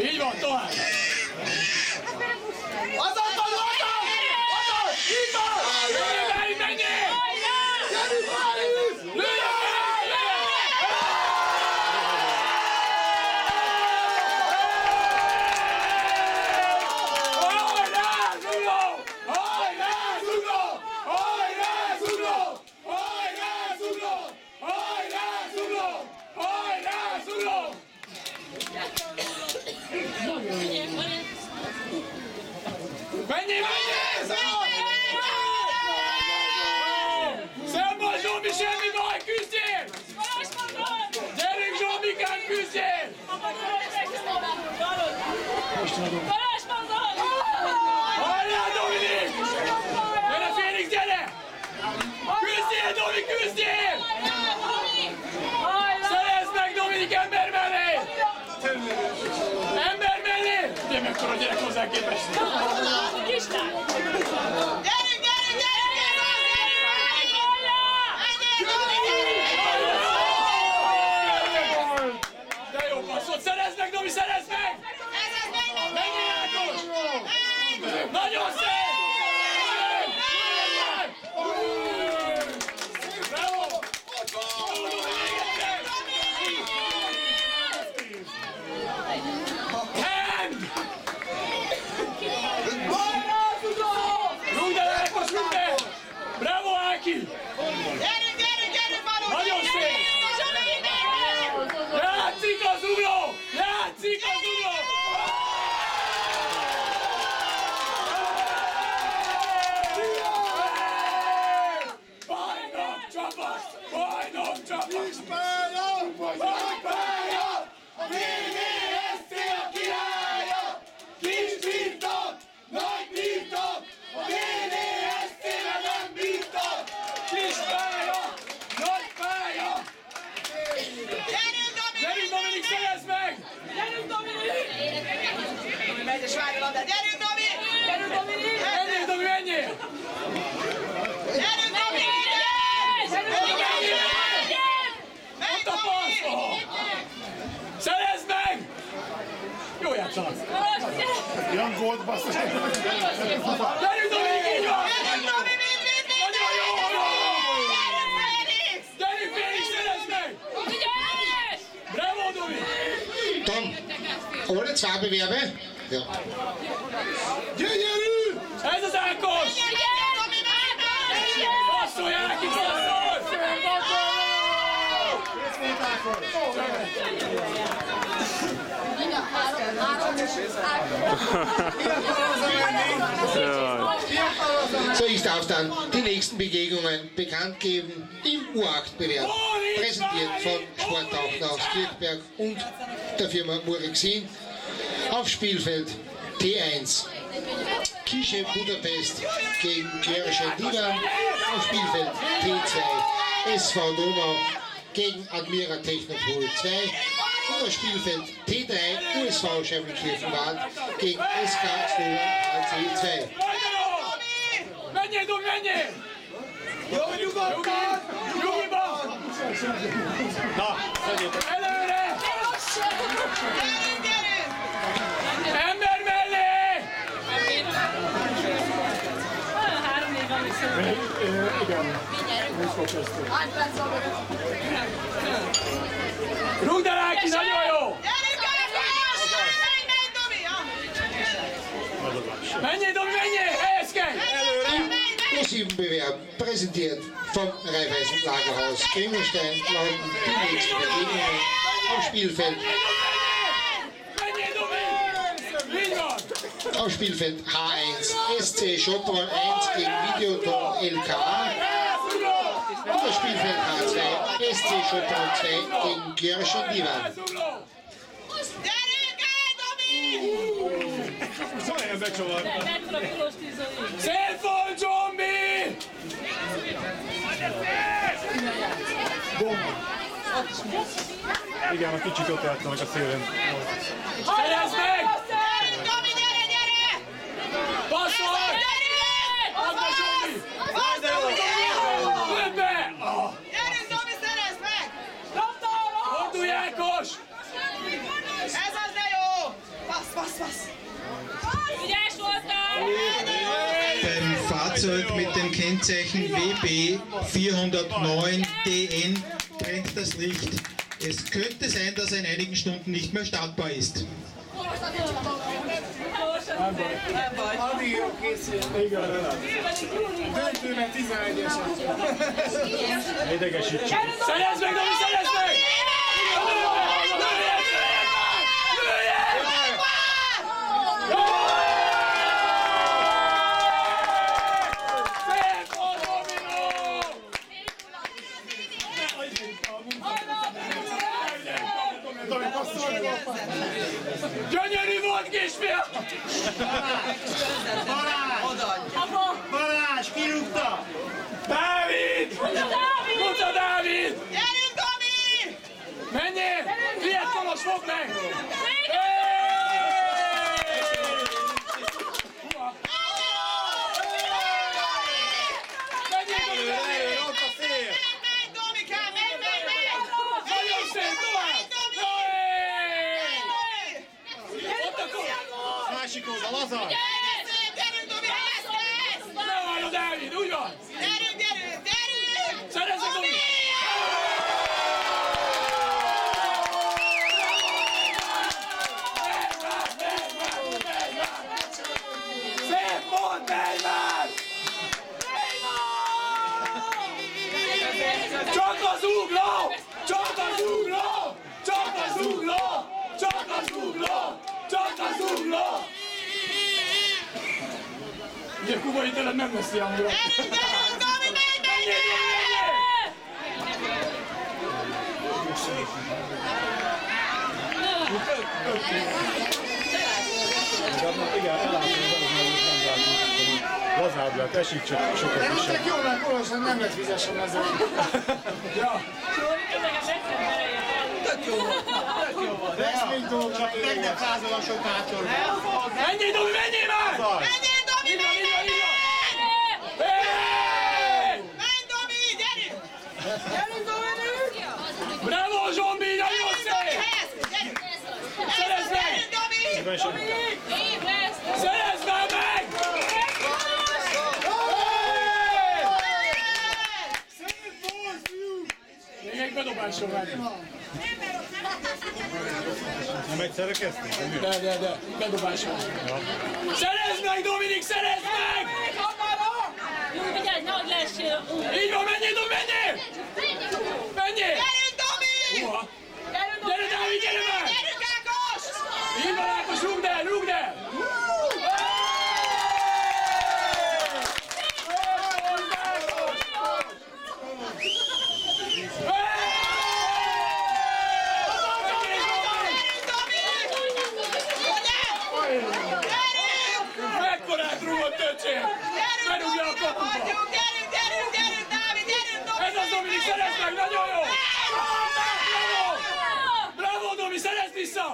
Így van, tovább! Hát, Az a csinálom. Balázs, mondd Hajrá, Dominik! Gyere, Félix, gyere! Küzdjél, Domi, küzdjél! Szerezd meg, Dominik, ember mellé! Ember mellé! De mekkora gyerek hozzá képest! Kistán! és várja a labdát. Gyerünk, Tomi! Gyerünk, Tomi! Gyerünk, Tomi, menjél! Gyerünk, Tomi! Ott a pasztal! Szerezd meg! Jó játszanak! Ilyen gólt basszus! Gyerünk, Tomi, így van! Gyerünk, Tomi, mind, mind, mind! Nagyon jó! Gyerünk, Félix! Gyerünk, Félix, szerezd meg! Bravo, Tomi! Tom, ohne Zabe wäre So ist auch dann Die nächsten Begegnungen bekannt geben im U8-Bewerb. Präsentiert von Sporttauchen aus Kirchberg und der Firma Murixin. Auf Spielfeld T1. Kische Budapest gegen Klerische Liga. Auf Spielfeld T2. SV Donau gegen Admira Technopol 2. Und auf Spielfeld T3 USV Scheibenkirchenwald gegen SK Stolen HC 2. Menge, du Menge! No, Ember mellé! Olyan három négy van viszont. Igen. Rúgd el, Áki, nagyon jó! Menjél, Domi, menjél! Helyezkedj! Musikbüro präsentiert vom Raiffeisen Lagerhaus Kringelstein lauten Publikumsbedingungen am Spielfeld auf Spielfeld H1 SC Schottwall 1 gegen Videotor LK. Und auf Spielfeld H2 SC Schottwall 2 gegen Gershon Divan. Zehn voll, Zombie! Igen, a kicsit ott láttam a szélén. Hajrá, meg! Arkadaşlar! Anlaşılmış! Haydi oğlum! Gülme! Yeriz o bir sen esmek! Kaptan! Orduya koş! Ezaz ne yo? Bas bas bas! Beim Fahrzeug mit dem Kennzeichen WB 409 DN brennt das Licht. Es könnte sein, dass er in einigen Stunden nicht mehr startbar ist. Nem baj. Nem baj. Addigra készül. Igen, Döntőben 11-es. Idegesítsen. Szerezd meg, Dani, szerezd meg! rúgta! Dávid! Kutya Dávid! Gyerünk, Dani! Menjél! Fiat kolos fog meg! Másik oldal, az az! was out in New York. kubai tőlem megveszi amúgy. Elindulunk, Tomi, Lazább lett, esik csak sokat is. Nektek jó, mert kolosan nem lett vizesem ezzel. Ja. Tök jó volt, tök jó volt. Lesz, mint dolg, csak tegnap házol a sok hátul. Menjél, Domi, menjél már! Gyerünk, Dominik! Bravo, Zsombi, nagyon szép! Szerezd meg! Dominik! Szerezd már meg! Még egy bedobásom vágyom. Nem egyszerre kezdtünk? De, de, de, bedobásom. Szerezd meg, Dominik, szerezd meg! frumoteče. Mene u Jakobu. Udari, udari, udari, Davi, udari, Domi. Eno, Domi, nik se ne smijek na njoju. Bravo! Bravo, Domi, se ne smisao.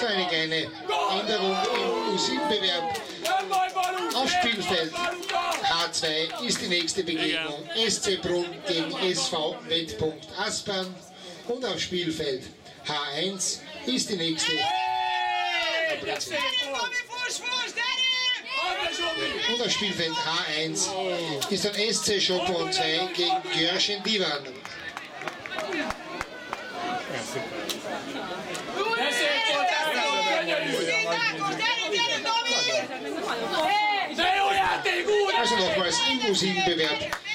Zeitungen Änderung im USIM-Bewerb. Auf Spielfeld H2 ist die nächste Begegnung. SC Brunn gegen SV Wettpunkt Aspern. Und auf Spielfeld H1 ist die nächste. Hey! Und das Spielfeld A1 ist ein SC Schopron 2 gegen Görschen Divan. Also nochmals im Musikbewerb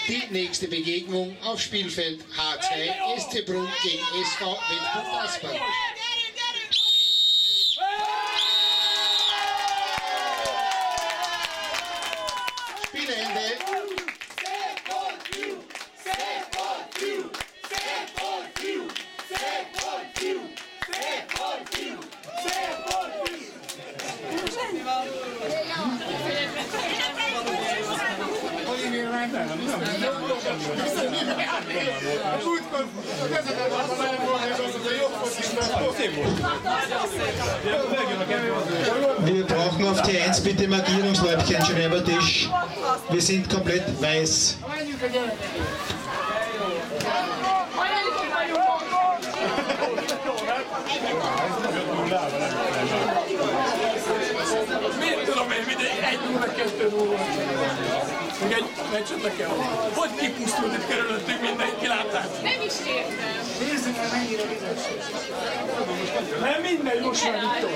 die nächste Begegnung auf Spielfeld H2 SC Brunn gegen SV Wettburg Aspern. Wir brauchen auf T1 bitte Markierungsläubchen, Schreibertisch. Wir sind komplett weiß. egy nulla, kettő nulla. Még egy meccset le Hogy kipusztult itt körülöttünk mindenki, látták? Nem is értem. Nézzük, mennyire bizonyos. Nem minden jó sem,